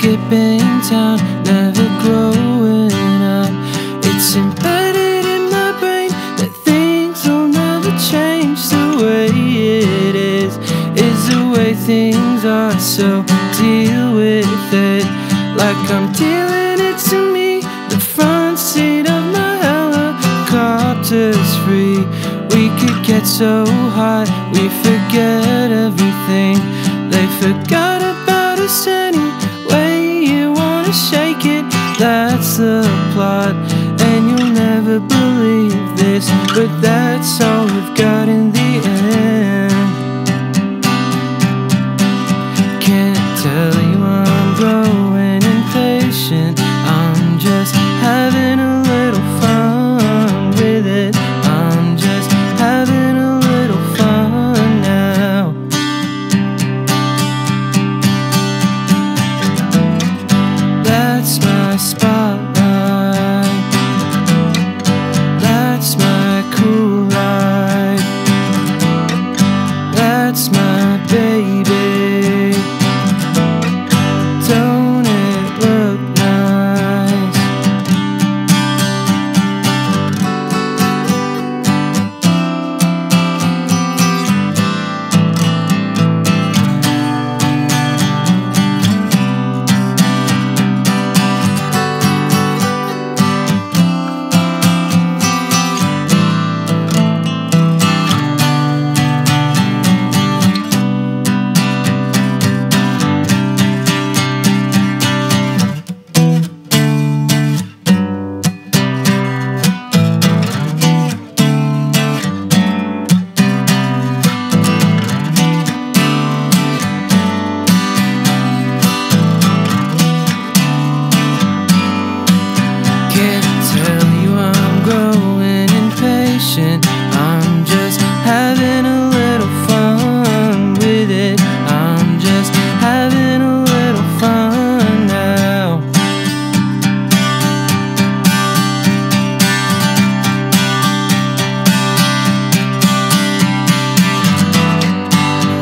skipping town, never growing up. It's embedded in my brain that things will never change. The way it is, is the way things are. So deal with it like I'm dealing it to me. The front seat of my helicopter's free. We could get so high, we forget everything. They forgot And you'll never believe this But that's all we've got in the end Can't tell you I'm growing impatient. I'm just having a that's my baby. I'm just having a little fun with it. I'm just having a little fun now.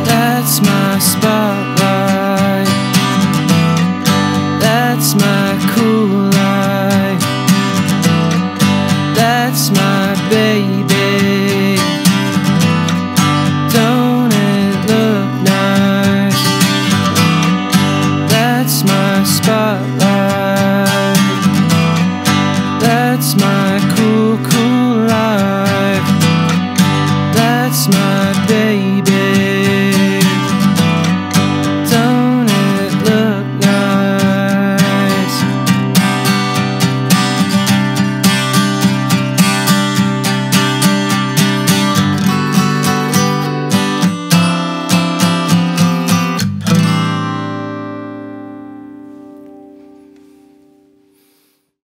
That's my spotlight. That's my cool light. That's my baby. Don't it look nice? That's my spotlight. That's my cool, cool